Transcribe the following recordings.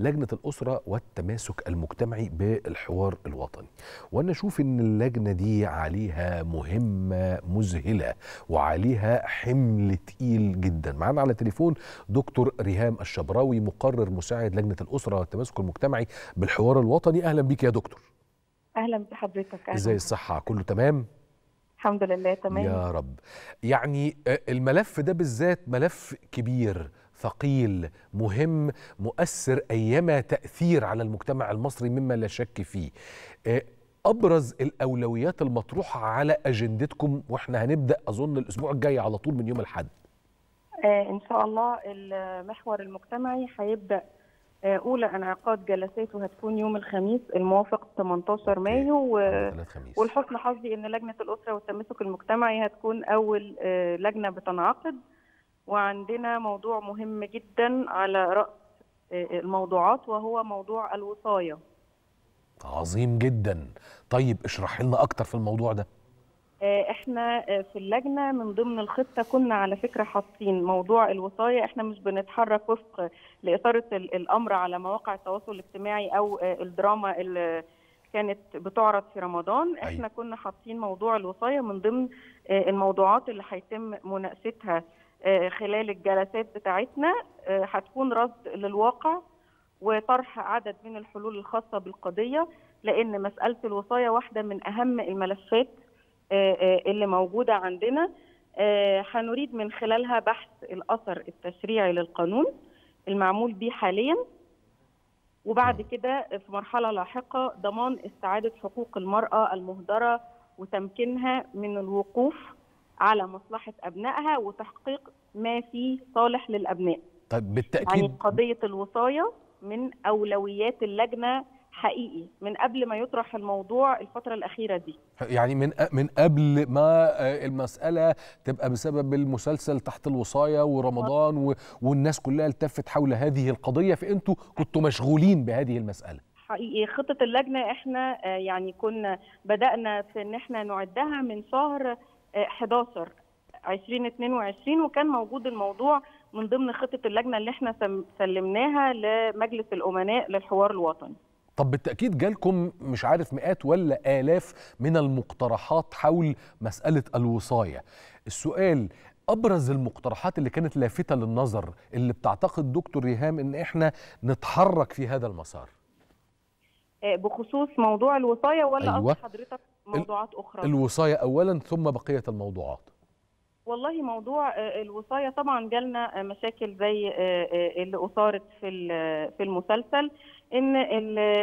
لجنة الأسرة والتماسك المجتمعي بالحوار الوطني وأنا أشوف إن اللجنة دي عليها مهمة مذهلة وعليها حمل تقيل جدا. معانا على تليفون دكتور ريهام الشبراوي مقرر مساعد لجنة الأسرة والتماسك المجتمعي بالحوار الوطني. أهلا بيك يا دكتور. أهلا بحضرتك. أهلاً. إزاي الصحة؟ كله تمام؟ الحمد لله تمام. يا رب. يعني الملف ده بالذات ملف كبير. ثقيل مهم مؤثر أيما تأثير على المجتمع المصري مما لا شك فيه. أبرز الأولويات المطروحة على أجندتكم وإحنا هنبدأ أظن الأسبوع الجاي على طول من يوم الحد آه إن شاء الله المحور المجتمعي هيبدأ آه أولى انعقاد جلساته هتكون يوم الخميس الموافق 18 مايو و... ولحسن حظي إن لجنة الأسرة والتماسك المجتمعي هتكون أول آه لجنة بتنعقد. وعندنا موضوع مهم جدا على رأس الموضوعات وهو موضوع الوصاية. عظيم جدا. طيب اشرح لنا أكتر في الموضوع ده. إحنا في اللجنة من ضمن الخطة كنا على فكرة حاطين موضوع الوصاية. إحنا مش بنتحرك وفق لإثارة الأمر على مواقع التواصل الاجتماعي أو الدراما اللي كانت بتعرض في رمضان. إحنا أيوة. كنا حاطين موضوع الوصاية من ضمن الموضوعات اللي هيتم مناقشتها. خلال الجلسات بتاعتنا هتكون رصد للواقع وطرح عدد من الحلول الخاصة بالقضية لأن مسألة الوصايه واحدة من أهم الملفات اللي موجودة عندنا. هنريد من خلالها بحث الأثر التشريعي للقانون المعمول به حاليا. وبعد كده في مرحلة لاحقة ضمان استعادة حقوق المرأة المهدرة وتمكينها من الوقوف على مصلحة أبنائها وتحقيق ما فيه صالح للأبناء. طيب بالتأكيد يعني قضية الوصايه من أولويات اللجنة حقيقي من قبل ما يطرح الموضوع الفترة الأخيرة دي. يعني من من قبل ما المسألة تبقى بسبب المسلسل تحت الوصايه ورمضان و... والناس كلها التفت حول هذه القضية فأنتوا كنتوا مشغولين بهذه المسألة. حقيقي. خطة اللجنة إحنا يعني كنا بدأنا في إن إحنا نعدها من شهر 11 2022 وكان موجود الموضوع من ضمن خطة اللجنة اللي إحنا سلمناها لمجلس الأمناء للحوار الوطني. طب بالتأكيد جالكم مش عارف مئات ولا آلاف من المقترحات حول مسألة الوصاية. السؤال أبرز المقترحات اللي كانت لافتة للنظر اللي بتعتقد دكتور ريهام إن إحنا نتحرك في هذا المسار؟ بخصوص موضوع الوصاية ولا أيوة. حضرتك موضوعات أخرى. الوصاية أولا ثم بقية الموضوعات. والله موضوع الوصاية طبعا جالنا مشاكل زي اللي أثارت في في المسلسل إن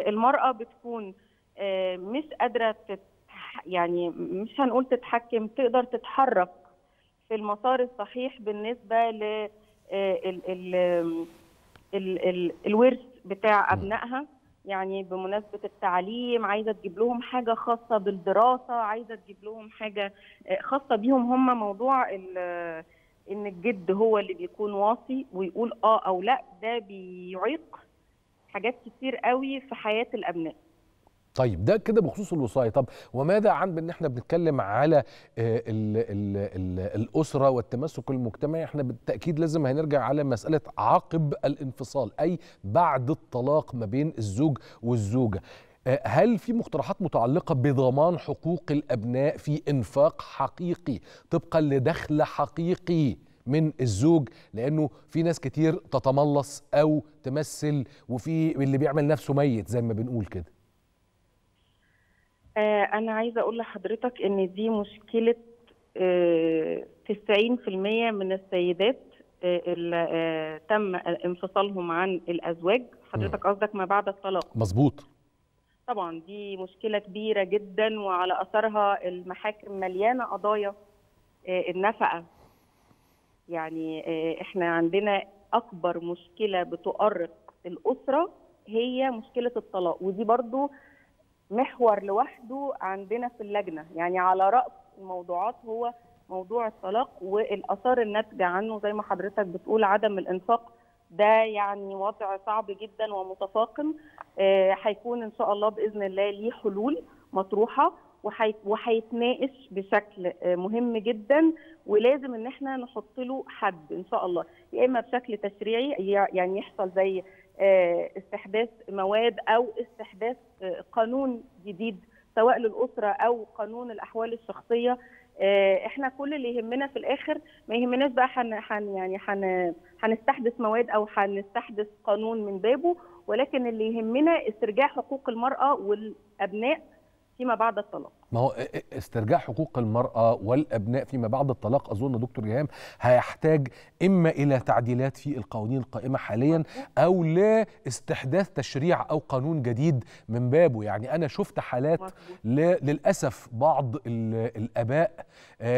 المرأة بتكون مش قادرة يعني مش هنقول تتحكم تقدر تتحرك في المسار الصحيح بالنسبة ل الورث بتاع أبنائها. يعني بمناسبة التعليم عايزة تجيب لهم حاجة خاصة بالدراسة عايزة تجيب لهم حاجة خاصة بيهم هم موضوع إن الجد هو اللي بيكون واصي ويقول آه أو لأ ده بيعيق حاجات كتير قوي في حياة الأبناء. طيب ده كده بخصوص الوصاية. طب وماذا عن بإن إحنا بنتكلم على ال ال ال الأسرة والتمسك المجتمعي؟ إحنا بالتأكيد لازم هنرجع على مسألة عقب الانفصال أي بعد الطلاق ما بين الزوج والزوجة. هل في مقترحات متعلقة بضمان حقوق الأبناء في إنفاق حقيقي طبقا لدخل حقيقي من الزوج؟ لأنه في ناس كتير تتملص أو تمثل وفي اللي بيعمل نفسه ميت زي ما بنقول كده. آه أنا عايزة أقول لحضرتك إن دي مشكلة آه 90% من السيدات آه اللي آه تم انفصالهم عن الأزواج. حضرتك قصدك ما بعد الطلاق. مظبوط. طبعا دي مشكلة كبيرة جدا وعلى أثرها المحاكم مليانة قضايا آه النفقة. يعني إحنا عندنا أكبر مشكلة بتؤرق الأسرة هي مشكلة الطلاق. ودي برضو محور لوحده عندنا في اللجنة. يعني على رأس الموضوعات هو موضوع الطلاق والآثار الناتجة عنه زي ما حضرتك بتقول عدم الإنفاق. ده يعني وضع صعب جدا ومتفاقم. هيكون إن شاء الله بإذن الله ليه حلول مطروحة وهيتناقش بشكل مهم جدا. ولازم إن إحنا نحط له حد إن شاء الله. يا إما بشكل تشريعي يعني يحصل زي استحداث مواد أو استحداث قانون جديد سواء للأسرة أو قانون الأحوال الشخصية. إحنا كل اللي يهمنا في الآخر ما يهمناش بقى حن حن يعني حن هنستحدث مواد أو هنستحدث قانون من بابه ولكن اللي يهمنا استرجاع حقوق المرأة والأبناء فيما بعد الطلاق. ما هو استرجاع حقوق المرأة والأبناء فيما بعد الطلاق أظن دكتور ريهام هيحتاج إما إلى تعديلات في القوانين القائمة حاليا أو لاستحداث تشريع أو قانون جديد من بابه. يعني أنا شفت حالات للأسف بعض الآباء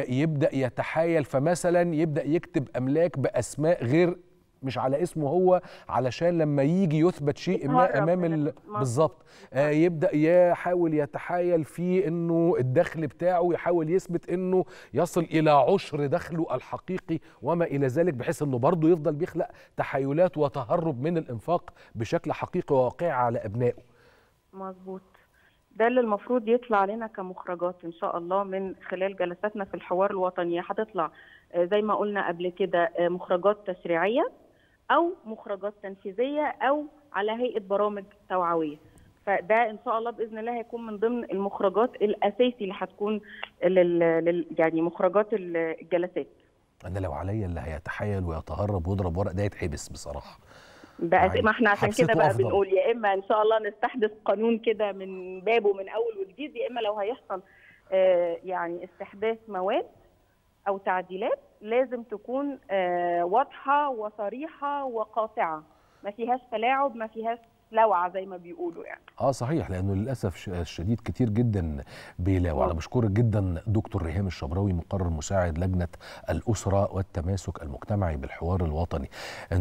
يبدأ يتحايل فمثلا يبدأ يكتب أملاك بأسماء غير مش على اسمه هو علشان لما يجي يثبت شيء ما أمام ال... بالظبط. آه يبدأ يحاول يتحايل في إنه الدخل بتاعه يحاول يثبت إنه يصل إلى عشر دخله الحقيقي وما إلى ذلك بحيث إنه برضه يفضل بيخلق تحايلات وتهرب من الإنفاق بشكل حقيقي وواقعي على أبنائه. مظبوط. ده اللي المفروض يطلع لنا كمخرجات إن شاء الله من خلال جلساتنا في الحوار الوطني. هتطلع زي ما قلنا قبل كده مخرجات تشريعية أو مخرجات تنفيذية أو على هيئة برامج توعوية. فده إن شاء الله بإذن الله هيكون من ضمن المخرجات الأساسي اللي هتكون لل... لل... يعني مخرجات الجلسات. أنا لو عليا اللي هيتحايل ويتهرب ويضرب ورق ده يتحبس بصراحة. بقى يعني ما إحنا عشان كده بقى بنقول يا إما إن شاء الله نستحدث قانون كده من بابه من أول وجديد يا إما لو هيحصل آه يعني استحداث مواد أو تعديلات لازم تكون آه واضحة وصريحة وقاطعة. ما فيهاش تلاعب ما فيهاش لوعة زي ما بيقولوا يعني. آه صحيح لأنه للأسف الشديد كتير جدا بيلاوع. أنا بشكرك جدا دكتور ريهام الشبراوي مقرر مساعد لجنة الأسرة والتماسك المجتمعي بالحوار الوطني.